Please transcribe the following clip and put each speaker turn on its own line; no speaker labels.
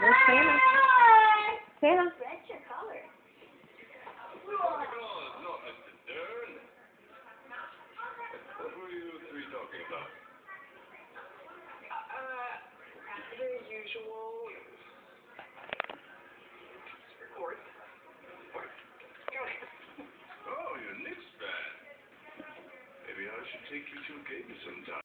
Santa. Santa.
Red's your color.
What were you three talking about? I should take you to a game sometime.